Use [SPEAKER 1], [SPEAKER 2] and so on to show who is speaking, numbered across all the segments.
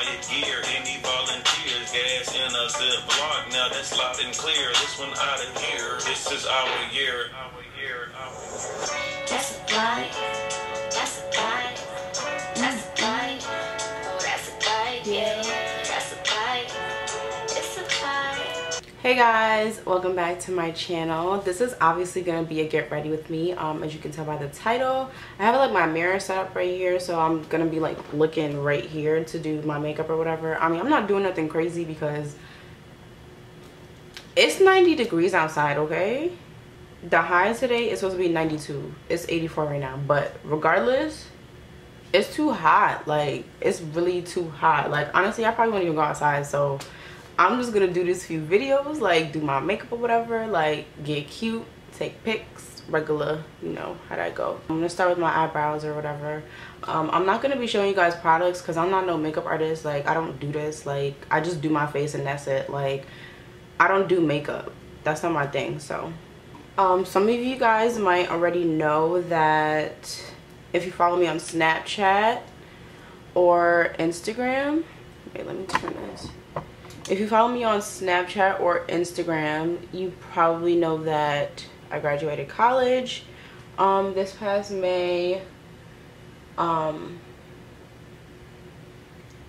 [SPEAKER 1] riot gear. Any volunteers, gas in a Ziploc. Now that's loud and clear. This one out of here. This is our year. Our year. Our year.
[SPEAKER 2] That's a
[SPEAKER 3] Hey guys, welcome back to my channel. This is obviously gonna be a get ready with me. Um, as you can tell by the title, I have like my mirror set up right here, so I'm gonna be like looking right here to do my makeup or whatever. I mean, I'm not doing nothing crazy because it's 90 degrees outside, okay? The high today is supposed to be 92. It's 84 right now, but regardless, it's too hot. Like, it's really too hot. Like, honestly, I probably won't even go outside, so I'm just gonna do this few videos, like do my makeup or whatever, like get cute, take pics, regular, you know, how I go. I'm gonna start with my eyebrows or whatever. Um, I'm not gonna be showing you guys products because I'm not no makeup artist. Like I don't do this. Like I just do my face and that's it. Like I don't do makeup. That's not my thing. So um, some of you guys might already know that if you follow me on Snapchat or Instagram. Wait, let me turn this if you follow me on Snapchat or Instagram, you probably know that I graduated college um, this past May. Um,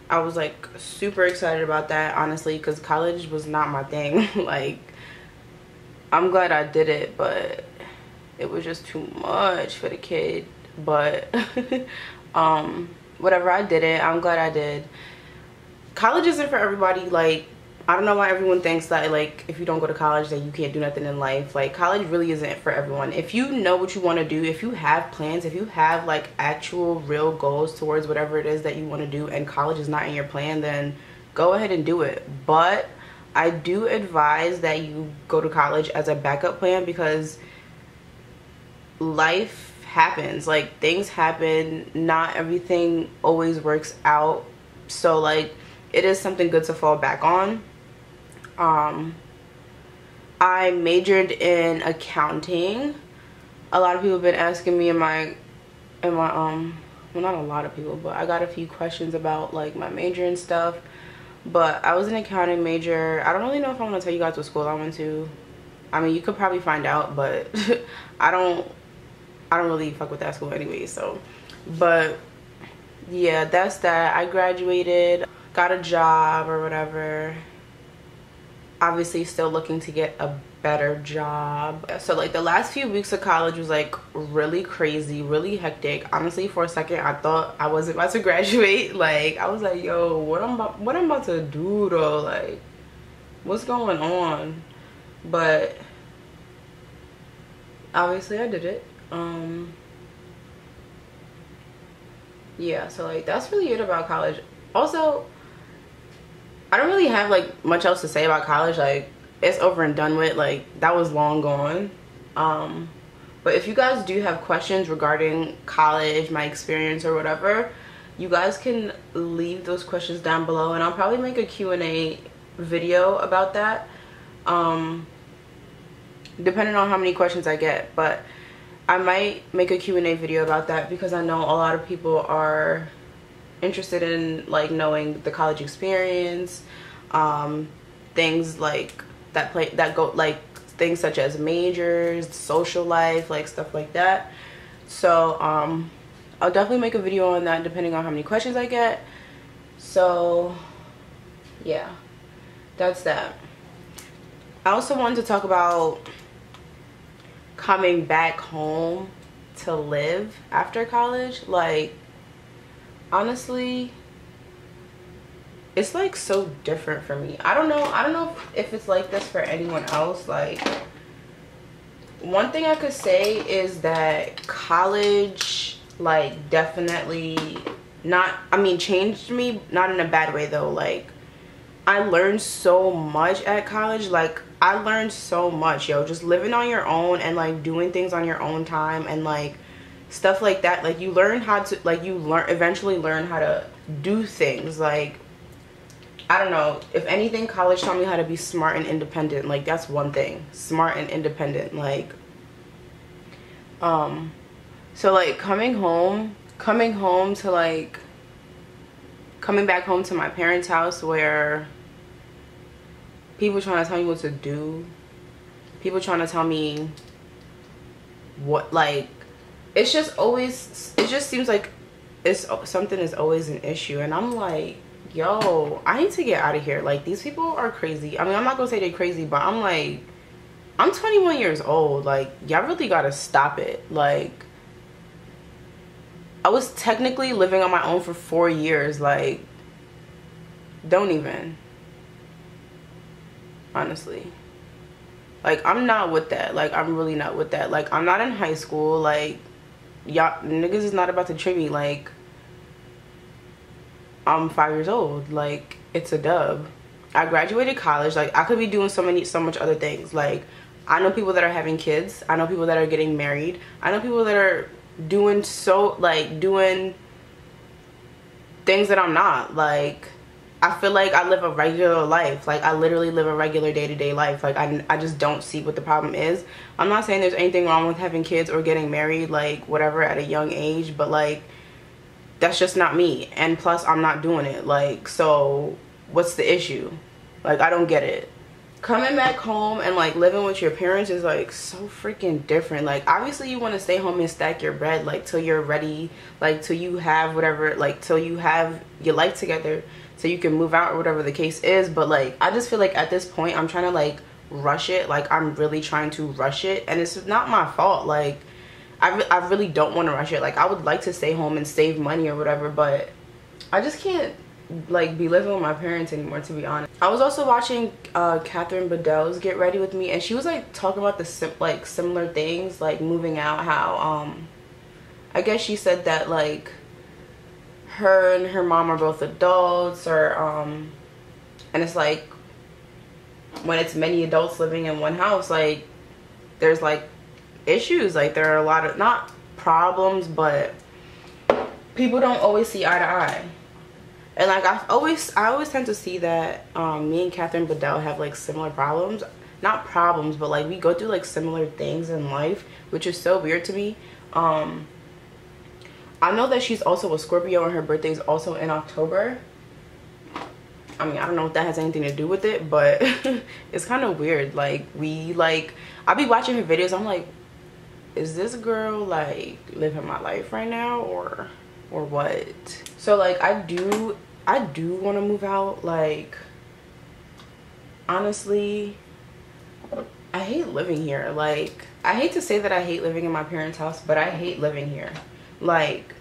[SPEAKER 3] I was like super excited about that, honestly, because college was not my thing. like, I'm glad I did it, but it was just too much for the kid. But, um, whatever, I did it. I'm glad I did college isn't for everybody like I don't know why everyone thinks that like if you don't go to college that you can't do nothing in life. Like college really isn't for everyone. If you know what you want to do, if you have plans, if you have like actual real goals towards whatever it is that you want to do and college is not in your plan, then go ahead and do it. But I do advise that you go to college as a backup plan because life happens. Like things happen, not everything always works out. So like it is something good to fall back on. Um i majored in accounting. A lot of people have been asking me in my in my um well not a lot of people but i got a few questions about like my major and stuff. But i was an accounting major. I don't really know if i want to tell you guys what school i went to. I mean you could probably find out but i don't i don't really fuck with that school anyway so. But yeah that's that. I graduated got a job or whatever obviously still looking to get a better job. So like the last few weeks of college was like really crazy really hectic. Honestly for a second i thought i wasn't about to graduate. Like i was like yo what i'm about what i'm about to do though? Like what's going on? But obviously i did it. Um yeah so like that's really it about college. Also I don't really have like much else to say about college. Like it's over and done with. Like that was long gone. Um, but if you guys do have questions regarding college, my experience or whatever, you guys can leave those questions down below and I'll probably make a Q&A video about that. Um, depending on how many questions I get. But I might make a Q&A video about that because I know a lot of people are interested in like knowing the college experience um, things like that play that go like things such as majors social life like stuff like that. So um, I'll definitely make a video on that depending on how many questions I get. So yeah that's that. I also wanted to talk about coming back home to live after college like honestly it's like so different for me. I don't know i don't know if it's like this for anyone else like one thing i could say is that college like definitely not i mean changed me not in a bad way though. Like i learned so much at college. Like i learned so much yo. Just living on your own and like doing things on your own time and like stuff like that. Like you learn how to like you learn eventually learn how to do things. Like I don't know. If anything college taught me how to be smart and independent. Like that's one thing. Smart and independent. Like um so like coming home coming home to like coming back home to my parents' house where people trying to tell me what to do people trying to tell me what like it's just always it just seems like it's something is always an issue. And i'm like yo i need to get out of here. Like these people are crazy. I mean i'm not gonna say they're crazy but i'm like i'm 21 years old. Like y'all really gotta stop it. Like i was technically living on my own for four years. Like don't even. Honestly. Like i'm not with that. Like i'm really not with that. Like i'm not in high school. Like y'all niggas is not about to treat me like I'm five years old. Like it's a dub. I graduated college. Like I could be doing so many, so much other things. Like I know people that are having kids. I know people that are getting married. I know people that are doing so like doing things that I'm not. Like I feel like I live a regular life. Like I literally live a regular day-to-day life. Like I, I just don't see what the problem is. I'm not saying there's anything wrong with having kids or getting married like whatever at a young age, but like that's just not me and plus i'm not doing it like so what's the issue like i don't get it coming back home and like living with your parents is like so freaking different like obviously you want to stay home and stack your bread like till you're ready like till you have whatever like till you have your life together so you can move out or whatever the case is but like i just feel like at this point i'm trying to like rush it like i'm really trying to rush it and it's not my fault like I, re I really don't want to rush it. Like, I would like to stay home and save money or whatever, but I just can't, like, be living with my parents anymore, to be honest. I was also watching uh, Catherine Bedell's Get Ready With Me, and she was, like, talking about the, sim like, similar things, like, moving out, how, um, I guess she said that, like, her and her mom are both adults, or, um, and it's, like, when it's many adults living in one house, like, there's, like, issues. Like there are a lot of not problems but people don't always see eye to eye. And like i always i always tend to see that um, me and catherine bedell have like similar problems. Not problems but like we go through like similar things in life which is so weird to me. Um i know that she's also a scorpio and her birthday is also in october. I mean, I don't know if that has anything to do with it, but it's kind of weird. Like, we, like, I'll be watching her videos. I'm like, is this girl like living my life right now or or what? So like i do i do want to move out. Like honestly i hate living here. Like i hate to say that i hate living in my parents house but i hate living here like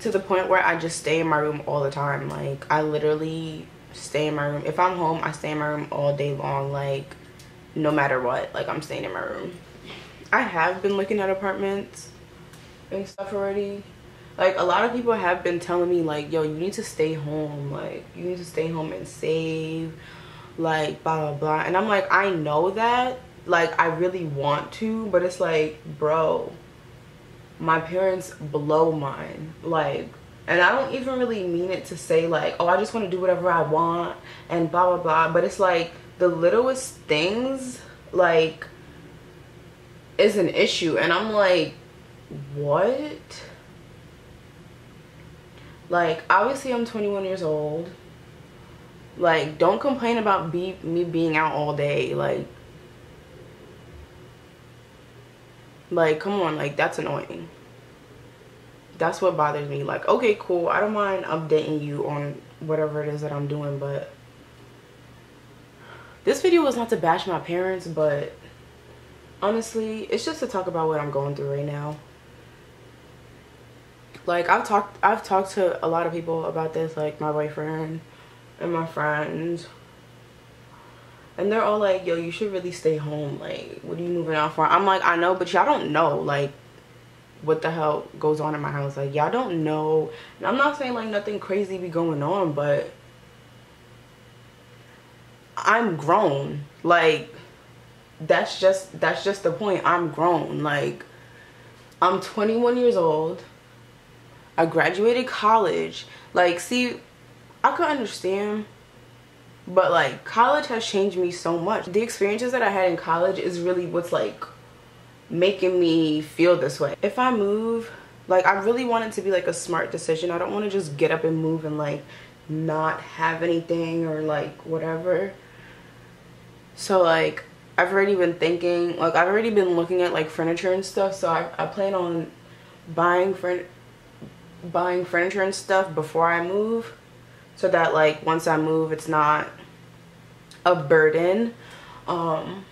[SPEAKER 3] to the point where i just stay in my room all the time like i literally stay in my room if i'm home i stay in my room all day long like no matter what like i'm staying in my room I have been looking at apartments and stuff already. Like a lot of people have been telling me like, yo, you need to stay home. Like you need to stay home and save. Like blah blah blah. And I'm like, I know that. Like I really want to, but it's like, bro, my parents blow mine. Like and I don't even really mean it to say like, oh, I just want to do whatever I want and blah blah blah. But it's like the littlest things like is an issue and i'm like what like obviously i'm 21 years old like don't complain about be me being out all day like like come on like that's annoying. That's what bothers me. Like okay cool. I don't mind updating you on whatever it is that i'm doing but this video was not to bash my parents but honestly it's just to talk about what i'm going through right now. Like i've talked i've talked to a lot of people about this like my boyfriend and my friends and they're all like yo you should really stay home. Like what are you moving out for? I'm like i know but y'all don't know like what the hell goes on in my house. Like y'all don't know. And i'm not saying like nothing crazy be going on but i'm grown. Like that's just that's just the point. I'm grown. Like i'm 21 years old. I graduated college. Like see i could understand but like college has changed me so much the experiences that i had in college is really what's like making me feel this way if i move like i really want it to be like a smart decision i don't want to just get up and move and like not have anything or like whatever. So like I've already been thinking, like I've already been looking at like furniture and stuff. So I, I plan on buying furniture buying furniture and stuff before I move so that like once I move it's not a burden. Um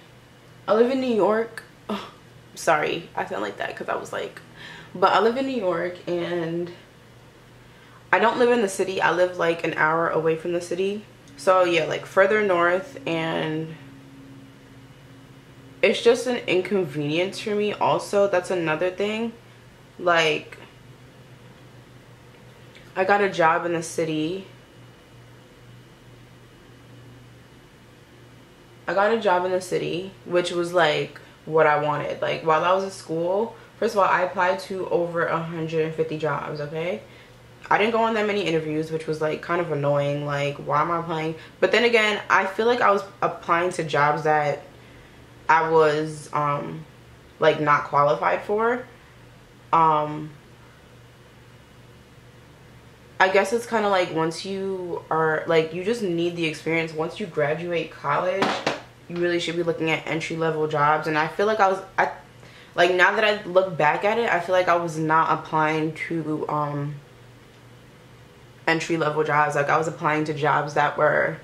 [SPEAKER 3] I live in New York. Oh, sorry I sound like that because I was like but I live in New York and I don't live in the city. I live like an hour away from the city. So yeah like further north and it's just an inconvenience for me also. That's another thing. Like I got a job in the city. I got a job in the city, which was like what I wanted. Like while I was in school, first of all, I applied to over 150 jobs, okay? I didn't go on that many interviews, which was like kind of annoying. Like, why am I applying? But then again, I feel like I was applying to jobs that I was um like not qualified for. Um I guess it's kind of like once you are like you just need the experience once you graduate college you really should be looking at entry level jobs. And I feel like I was I like now that I look back at it I feel like I was not applying to um entry level jobs. Like I was applying to jobs that were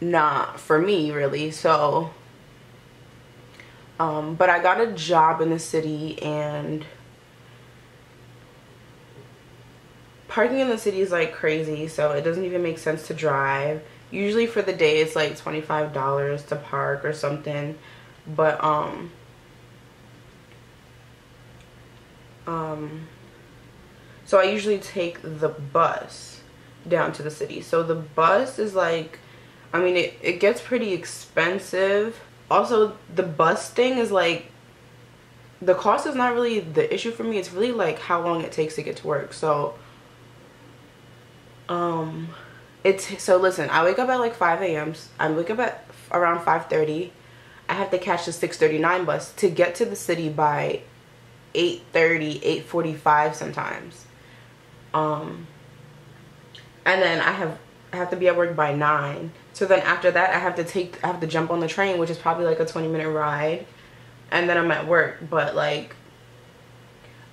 [SPEAKER 3] not for me really. So um but I got a job in the city and parking in the city is like crazy. So it doesn't even make sense to drive usually for the day it's like $25 to park or something. But um um so I usually take the bus down to the city. So the bus is like I mean it, it gets pretty expensive. Also the bus thing is like the cost is not really the issue for me. It's really like how long it takes to get to work. So um it's so listen i wake up at like 5 a.m i wake up at around 5:30. i have to catch the 6:39 bus to get to the city by 8:30, 8:45 sometimes um and then i have i have to be at work by 9 so then after that i have to take i have to jump on the train which is probably like a 20 minute ride and then i'm at work but like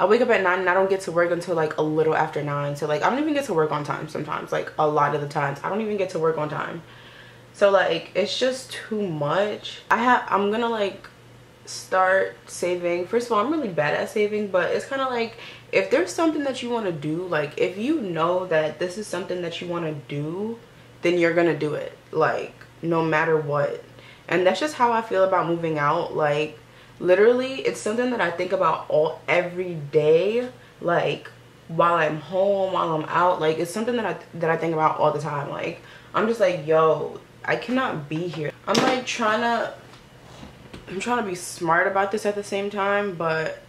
[SPEAKER 3] I wake up at 9 and I don't get to work until like a little after 9. So like I don't even get to work on time sometimes. Like a lot of the times. I don't even get to work on time. So like it's just too much. I have I'm gonna like start saving. First of all, I'm really bad at saving, but it's kind of like if there's something that you want to do, like if you know that this is something that you want to do, then you're gonna do it. Like no matter what. And that's just how I feel about moving out. Like literally it's something that i think about all every day like while i'm home while i'm out like it's something that i that i think about all the time like i'm just like yo i cannot be here. I'm like trying to i'm trying to be smart about this at the same time but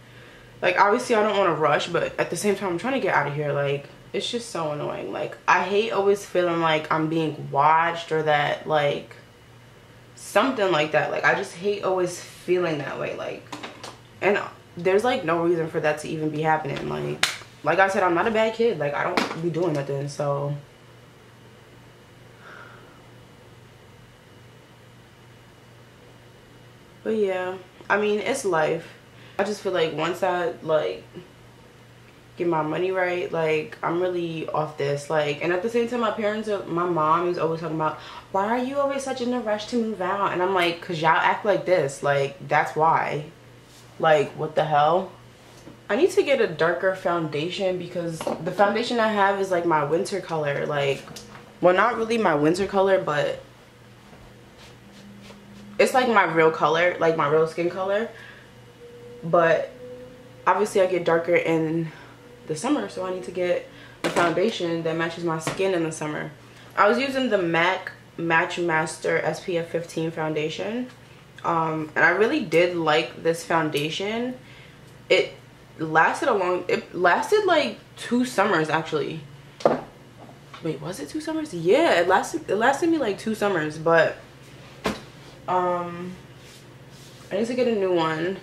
[SPEAKER 3] like obviously i don't want to rush but at the same time i'm trying to get out of here like it's just so annoying. Like i hate always feeling like i'm being watched or that like something like that. Like i just hate always feeling that way like and there's like no reason for that to even be happening. Like like i said i'm not a bad kid. Like i don't be doing nothing so. But yeah i mean it's life. I just feel like once i like get my money right like i'm really off this like and at the same time my parents are my mom is always talking about why are you always such in a rush to move out? And i'm like because y'all act like this like that's why. Like what the hell? I need to get a darker foundation because the foundation i have is like my winter color like well not really my winter color but it's like my real color like my real skin color. But obviously i get darker in the summer so I need to get a foundation that matches my skin in the summer. I was using the MAC Match Master SPF 15 foundation um, and I really did like this foundation. It lasted a long, it lasted like two summers actually. Wait, was it two summers? Yeah, it lasted, it lasted me like two summers, but um, I need to get a new one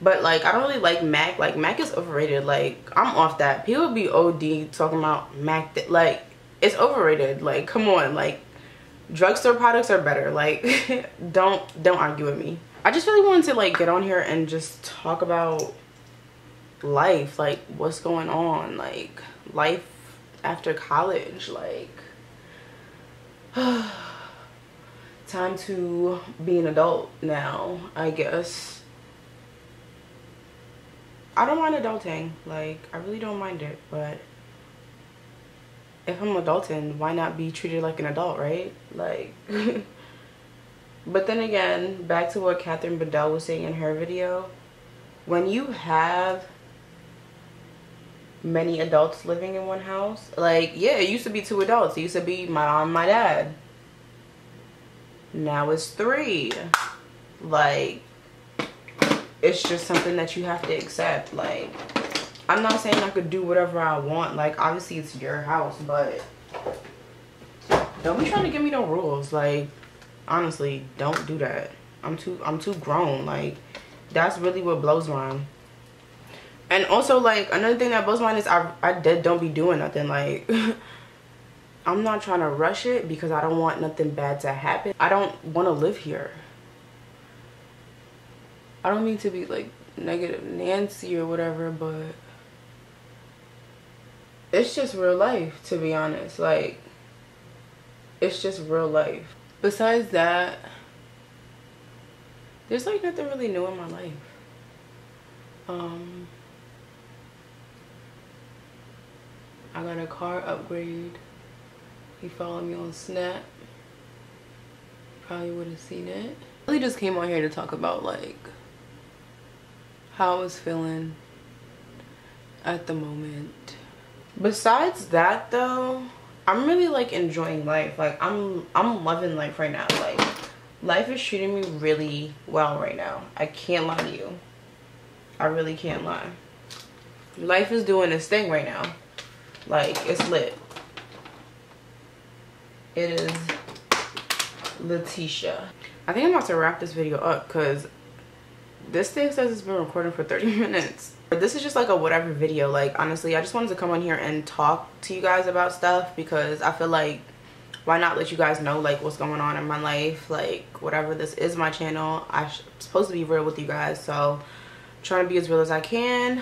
[SPEAKER 3] but like i don't really like mac like mac is overrated like i'm off that people be od talking about mac that like it's overrated. Like, come on, like drugstore products are better. Like, don't don't argue with me. I just really wanted to like get on here and just talk about life, like what's going on, like life after college, like time to be an adult now, I guess. I don't mind adulting, like I really don't mind it, but if I'm adulting, why not be treated like an adult, right? Like, but then again, back to what Catherine Bedell was saying in her video, when you have many adults living in one house, like, yeah, it used to be two adults. It used to be my mom my dad. Now it's three. Like, it's just something that you have to accept. Like, I'm not saying I could do whatever I want. Like, obviously it's your house, but don't be trying to give me no rules. Like, honestly, don't do that. I'm too I'm too grown. Like, that's really what blows mine. And also, like, another thing that blows mine is I, I did don't be doing nothing. Like, I'm not trying to rush it because I don't want nothing bad to happen. I don't want to live here. I don't mean to be, like, negative Nancy or whatever, but it's just real life to be honest. Like it's just real life. Besides that there's like nothing really new in my life. Um i got a car upgrade. He followed me on snap. Probably would have seen it. I really just came on here to talk about like how i was feeling at the moment. Besides that though i'm really like enjoying life. Like i'm i'm loving life right now. Like life is treating me really well right now. I can't lie to you. I really can't lie. Life is doing its thing right now. Like it's lit. It is letitia. I think i'm about to wrap this video up because this thing says it's been recording for 30 minutes. This is just like a whatever video. Like honestly i just wanted to come on here and talk to you guys about stuff because i feel like why not let you guys know like what's going on in my life? Like whatever this is my channel. I'm supposed to be real with you guys so trying to be as real as i can